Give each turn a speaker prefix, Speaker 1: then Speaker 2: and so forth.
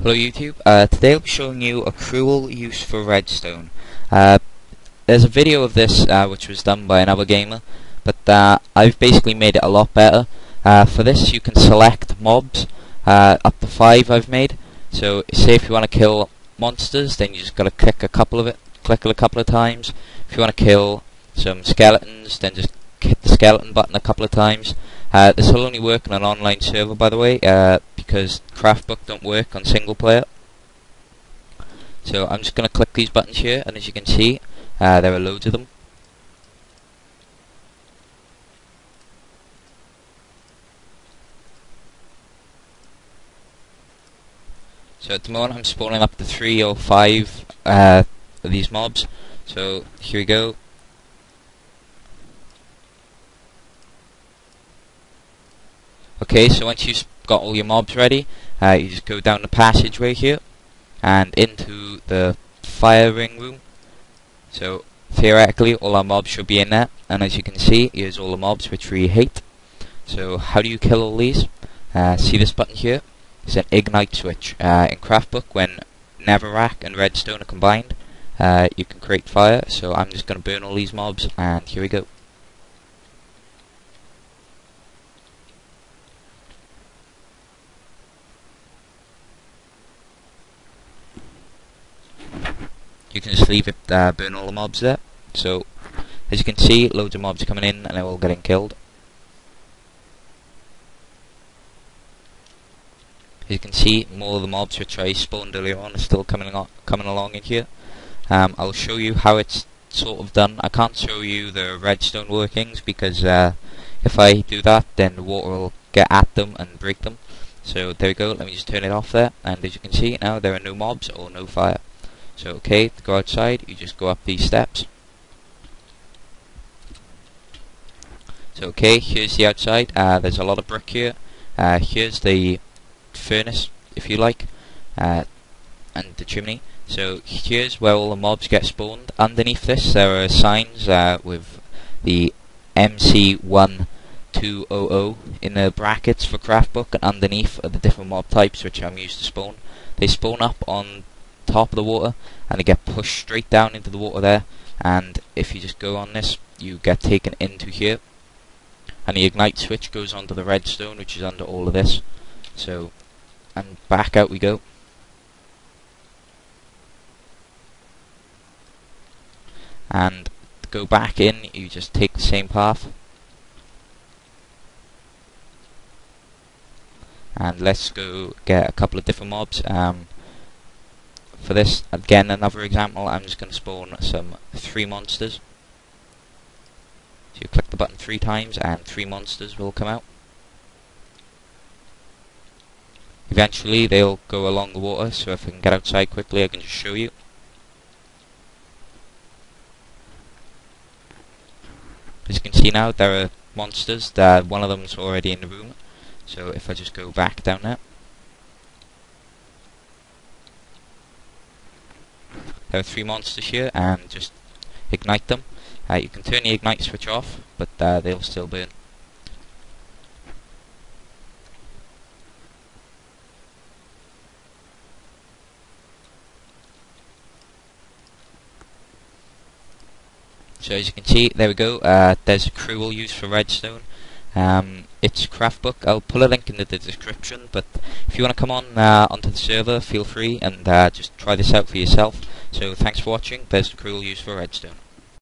Speaker 1: Hello YouTube, uh, today I'll be showing you a cruel use for redstone. Uh, there's a video of this uh, which was done by another gamer, but uh, I've basically made it a lot better. Uh, for this you can select mobs, uh, up to 5 I've made. So say if you want to kill monsters then you just gotta click a couple of it, click it a couple of times. If you want to kill some skeletons then just hit the skeleton button a couple of times. This will only work on an online server by the way because Craftbook don't work on single player. So I'm just going to click these buttons here, and as you can see, uh, there are loads of them. So at the moment I'm spawning up to three or five uh, of these mobs. So here we go. Okay, so once you've got all your mobs ready, uh, you just go down the passageway here and into the firing room. So theoretically all our mobs should be in there and as you can see here's all the mobs which we hate. So how do you kill all these? Uh, see this button here? It's an ignite switch. Uh, in Craftbook when Netherrack and Redstone are combined uh, you can create fire so I'm just going to burn all these mobs and here we go. You can just leave it uh, burn all the mobs there. So, as you can see, loads of mobs are coming in and they're all getting killed. As you can see, more of the mobs which I spawned earlier on are still coming, coming along in here. Um, I'll show you how it's sort of done. I can't show you the redstone workings because uh, if I do that, then the water will get at them and break them. So there we go, let me just turn it off there, and as you can see now there are no mobs or no fire. So okay, to go outside, you just go up these steps. So okay, here's the outside. Uh, there's a lot of brick here. Uh, here's the furnace, if you like, uh, and the chimney. So here's where all the mobs get spawned. Underneath this, there are signs uh, with the MC1200 in the brackets for Craftbook, and underneath are the different mob types which I'm used to spawn. They spawn up on top of the water and they get pushed straight down into the water there. And if you just go on this you get taken into here. And the ignite switch goes onto the redstone which is under all of this. So and back out we go. And go back in you just take the same path. And let's go get a couple of different mobs. Um, for this, again another example, I'm just going to spawn some three monsters. So you click the button three times and three monsters will come out. Eventually they'll go along the water, so if I can get outside quickly I can just show you. As you can see now, there are monsters, that one of them's already in the room. So if I just go back down there, There are three monsters here, and just ignite them. Uh, you can turn the ignite switch off, but uh, they'll still burn. So as you can see, there we go. Uh, there's a crew we'll use for redstone. Um, it's Craftbook. I'll put a link in the, the description. But if you want to come on uh, onto the server, feel free and uh, just try this out for yourself. So thanks for watching. The cruel use for redstone.